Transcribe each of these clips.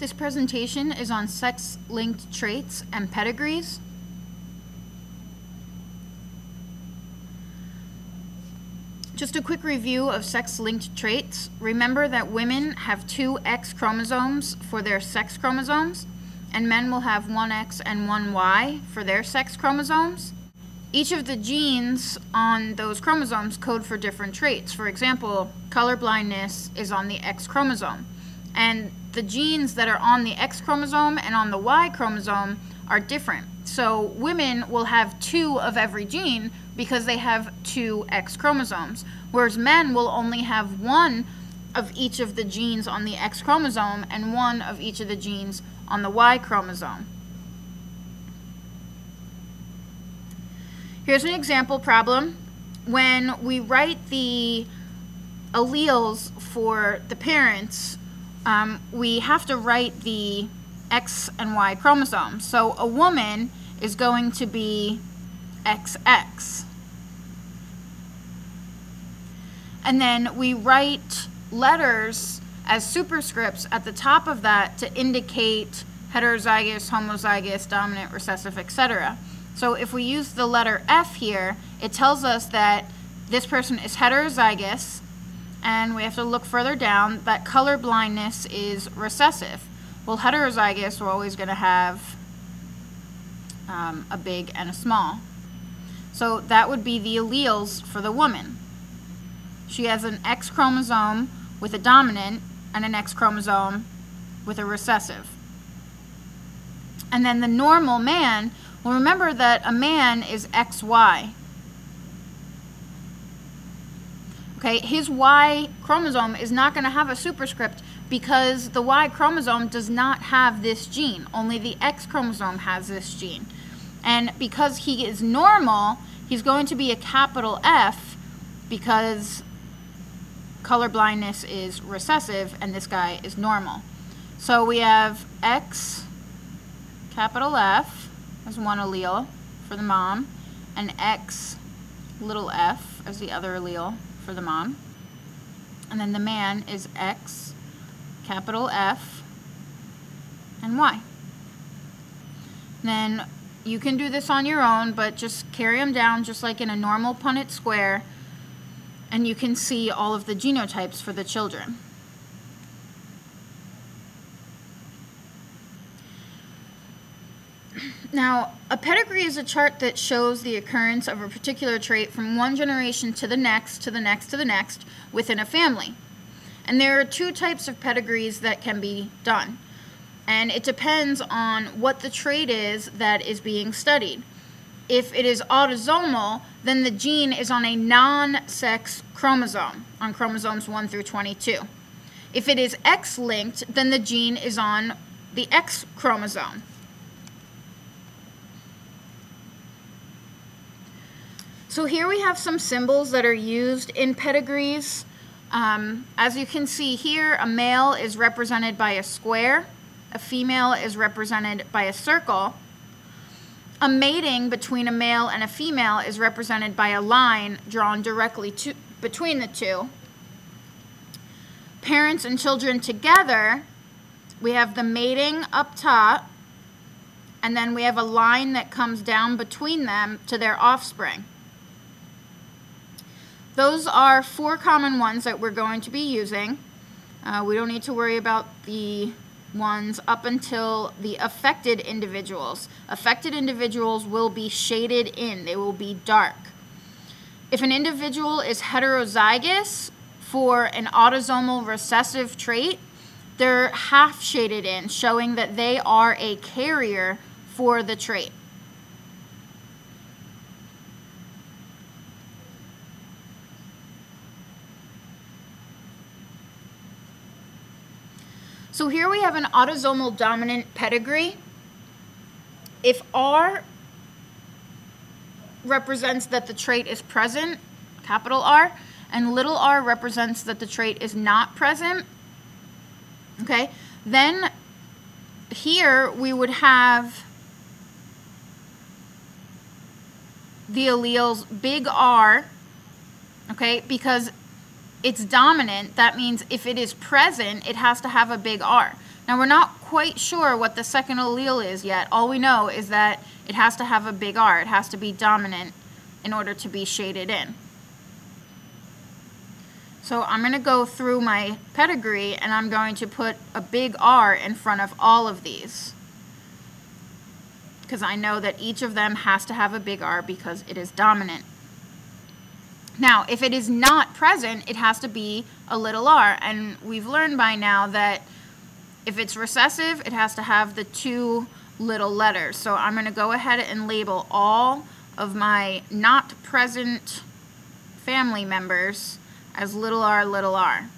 This presentation is on sex-linked traits and pedigrees. Just a quick review of sex-linked traits. Remember that women have two X chromosomes for their sex chromosomes, and men will have one X and one Y for their sex chromosomes. Each of the genes on those chromosomes code for different traits. For example, color blindness is on the X chromosome. And the genes that are on the X chromosome and on the Y chromosome are different. So women will have two of every gene because they have two X chromosomes, whereas men will only have one of each of the genes on the X chromosome and one of each of the genes on the Y chromosome. Here's an example problem. When we write the alleles for the parents, um, we have to write the X and Y chromosomes. So a woman is going to be XX. And then we write letters as superscripts at the top of that to indicate heterozygous, homozygous, dominant, recessive, etc. So if we use the letter F here, it tells us that this person is heterozygous, and we have to look further down, that color blindness is recessive. Well, heterozygous, we're always going to have um, a big and a small. So that would be the alleles for the woman. She has an X chromosome with a dominant and an X chromosome with a recessive. And then the normal man, well, remember that a man is XY. Okay, his Y chromosome is not going to have a superscript because the Y chromosome does not have this gene. Only the X chromosome has this gene. And because he is normal, he's going to be a capital F because color blindness is recessive and this guy is normal. So we have X capital F as one allele for the mom and X little f as the other allele for the mom. And then the man is X, capital F, and Y. Then you can do this on your own, but just carry them down just like in a normal Punnett square, and you can see all of the genotypes for the children. Now, a pedigree is a chart that shows the occurrence of a particular trait from one generation to the next, to the next, to the next within a family. And there are two types of pedigrees that can be done. And it depends on what the trait is that is being studied. If it is autosomal, then the gene is on a non sex chromosome, on chromosomes 1 through 22. If it is X linked, then the gene is on the X chromosome. So here we have some symbols that are used in pedigrees. Um, as you can see here, a male is represented by a square, a female is represented by a circle. A mating between a male and a female is represented by a line drawn directly to, between the two. Parents and children together, we have the mating up top, and then we have a line that comes down between them to their offspring. Those are four common ones that we're going to be using. Uh, we don't need to worry about the ones up until the affected individuals. Affected individuals will be shaded in, they will be dark. If an individual is heterozygous for an autosomal recessive trait, they're half shaded in, showing that they are a carrier for the trait. So here we have an autosomal dominant pedigree. If R represents that the trait is present, capital R, and little r represents that the trait is not present, okay, then here we would have the alleles big R, okay, because it's dominant, that means if it is present, it has to have a big R. Now we're not quite sure what the second allele is yet. All we know is that it has to have a big R. It has to be dominant in order to be shaded in. So I'm going to go through my pedigree and I'm going to put a big R in front of all of these. Because I know that each of them has to have a big R because it is dominant. Now, if it is not present, it has to be a little r. And we've learned by now that if it's recessive, it has to have the two little letters. So I'm going to go ahead and label all of my not present family members as little r, little r.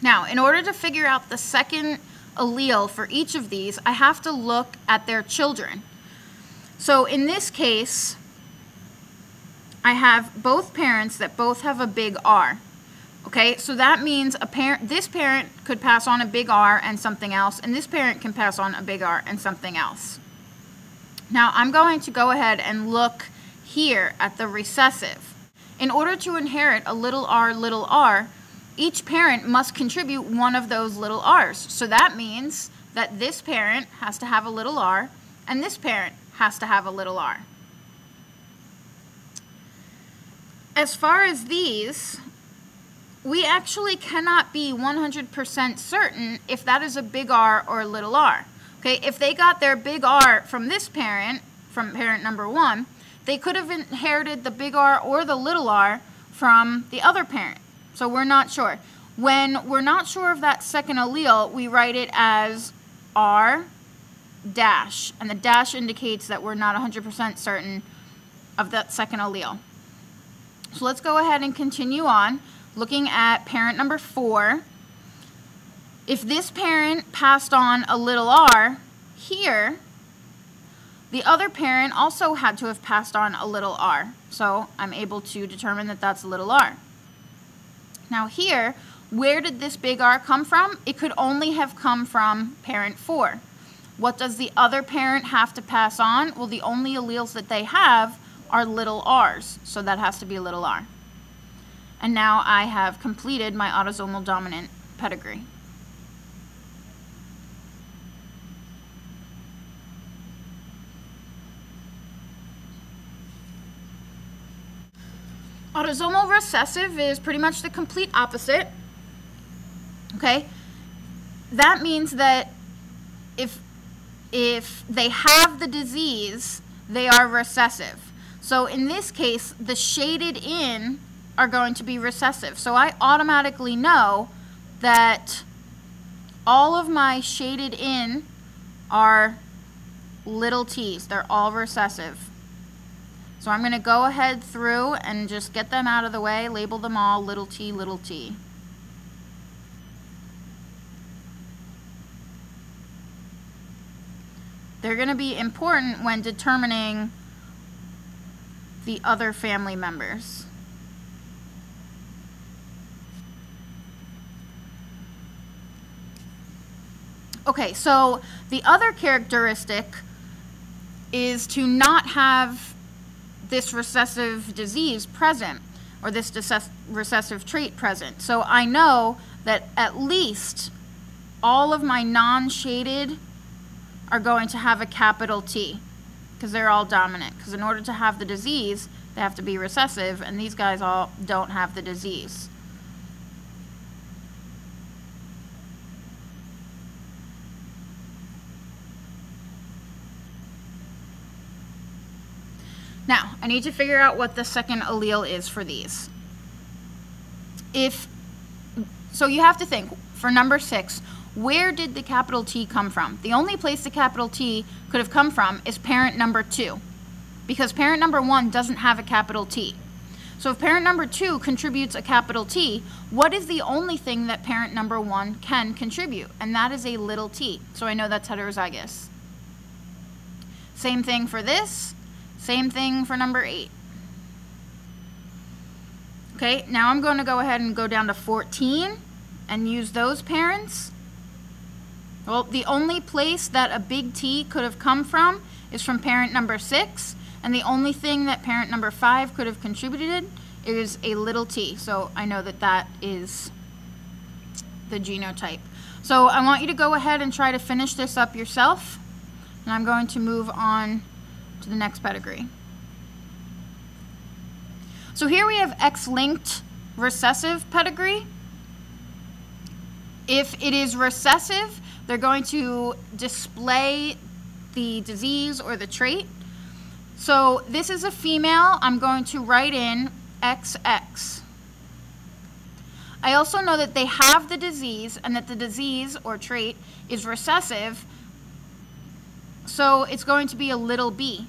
Now, in order to figure out the second allele for each of these, I have to look at their children. So in this case, I have both parents that both have a big R. Okay, so that means a parent, this parent could pass on a big R and something else, and this parent can pass on a big R and something else. Now I'm going to go ahead and look here at the recessive. In order to inherit a little r, little r, each parent must contribute one of those little r's. So that means that this parent has to have a little r and this parent has to have a little r. As far as these, we actually cannot be 100% certain if that is a big R or a little r. Okay, if they got their big R from this parent, from parent number one, they could have inherited the big R or the little r from the other parent. So we're not sure. When we're not sure of that second allele, we write it as R dash, and the dash indicates that we're not 100% certain of that second allele. So let's go ahead and continue on looking at parent number four. If this parent passed on a little r here, the other parent also had to have passed on a little r. So I'm able to determine that that's a little r. Now here, where did this big R come from? It could only have come from parent 4. What does the other parent have to pass on? Well, the only alleles that they have are little r's, so that has to be a little r. And now I have completed my autosomal dominant pedigree. Autosomal recessive is pretty much the complete opposite. Okay? That means that if if they have the disease, they are recessive. So in this case, the shaded in are going to be recessive. So I automatically know that all of my shaded in are little t's. They're all recessive. So I'm going to go ahead through and just get them out of the way, label them all little t, little t. They're going to be important when determining the other family members. Okay, so the other characteristic is to not have this recessive disease present or this recessive trait present. So I know that at least all of my non-shaded are going to have a capital T because they're all dominant. Because in order to have the disease, they have to be recessive, and these guys all don't have the disease. Now, I need to figure out what the second allele is for these. If, so you have to think, for number six, where did the capital T come from? The only place the capital T could have come from is parent number two, because parent number one doesn't have a capital T. So if parent number two contributes a capital T, what is the only thing that parent number one can contribute? And that is a little t. So I know that's heterozygous. Same thing for this. Same thing for number 8. Okay, now I'm going to go ahead and go down to 14 and use those parents. Well, the only place that a big T could have come from is from parent number 6, and the only thing that parent number 5 could have contributed is a little t. So I know that that is the genotype. So I want you to go ahead and try to finish this up yourself. And I'm going to move on to the next pedigree. So here we have X-linked recessive pedigree. If it is recessive, they're going to display the disease or the trait. So this is a female. I'm going to write in XX. I also know that they have the disease and that the disease or trait is recessive. So it's going to be a little b.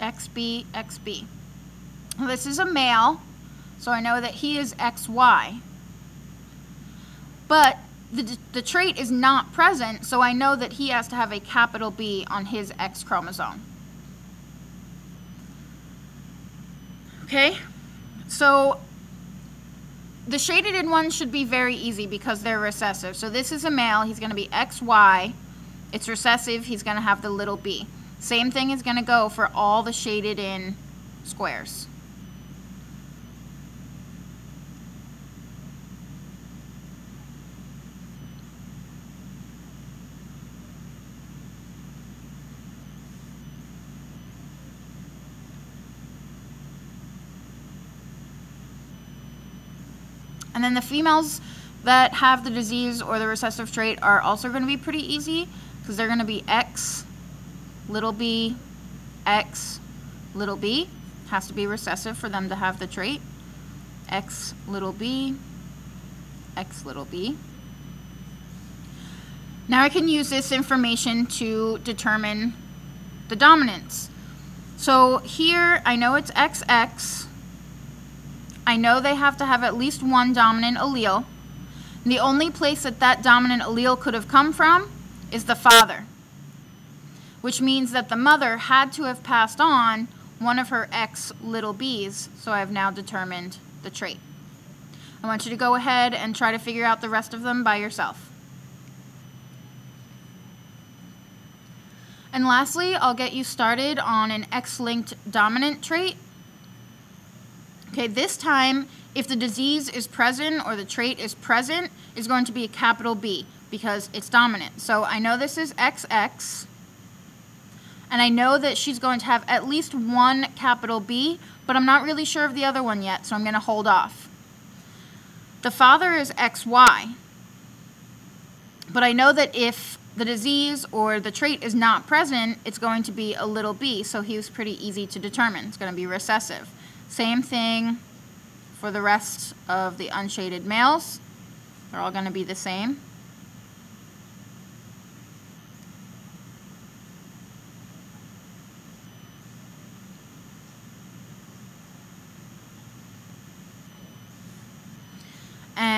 XB, XB. This is a male, so I know that he is XY. But the, the trait is not present, so I know that he has to have a capital B on his X chromosome. Okay, so the shaded in ones should be very easy because they're recessive. So this is a male, he's going to be XY. It's recessive, he's going to have the little b. Same thing is going to go for all the shaded in squares. And then the females that have the disease or the recessive trait are also going to be pretty easy because they're going to be X, little b, X, little b. Has to be recessive for them to have the trait. X, little b, X, little b. Now I can use this information to determine the dominance. So here I know it's XX I know they have to have at least one dominant allele. The only place that that dominant allele could have come from is the father, which means that the mother had to have passed on one of her X little b's, so I have now determined the trait. I want you to go ahead and try to figure out the rest of them by yourself. And lastly, I'll get you started on an X-linked dominant trait Okay, this time, if the disease is present or the trait is present, is going to be a capital B because it's dominant. So I know this is XX, and I know that she's going to have at least one capital B, but I'm not really sure of the other one yet, so I'm going to hold off. The father is XY, but I know that if the disease or the trait is not present, it's going to be a little b, so he was pretty easy to determine. It's going to be recessive. Same thing for the rest of the unshaded males. They're all going to be the same.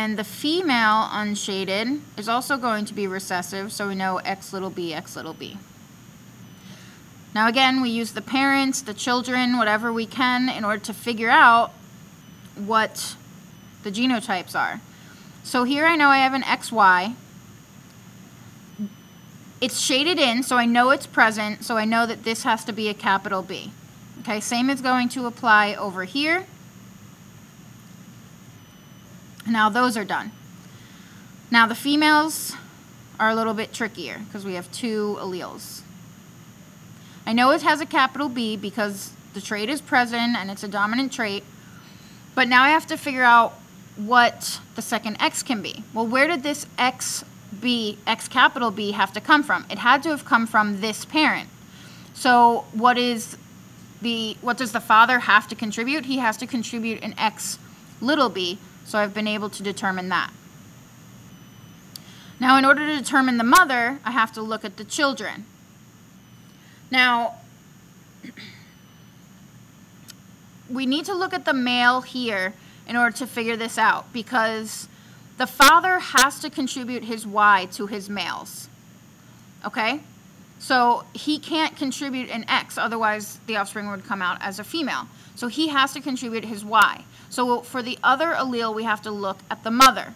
And the female unshaded is also going to be recessive, so we know X little b, X little b. Now again, we use the parents, the children, whatever we can in order to figure out what the genotypes are. So here I know I have an XY. It's shaded in, so I know it's present, so I know that this has to be a capital B. Okay, same is going to apply over here. Now those are done. Now the females are a little bit trickier because we have two alleles. I know it has a capital B because the trait is present and it's a dominant trait. But now I have to figure out what the second X can be. Well, where did this X B, X capital B have to come from? It had to have come from this parent. So what is the, what does the father have to contribute? He has to contribute an X little b, so I've been able to determine that. Now, in order to determine the mother, I have to look at the children. Now, we need to look at the male here in order to figure this out because the father has to contribute his Y to his males. Okay? So he can't contribute an X, otherwise the offspring would come out as a female. So he has to contribute his Y. So for the other allele, we have to look at the mother.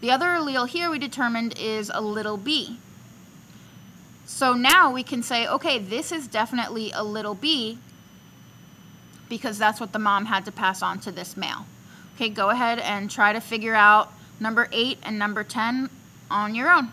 The other allele here we determined is a little b. So now we can say, okay, this is definitely a little b because that's what the mom had to pass on to this male. Okay, go ahead and try to figure out number eight and number 10 on your own.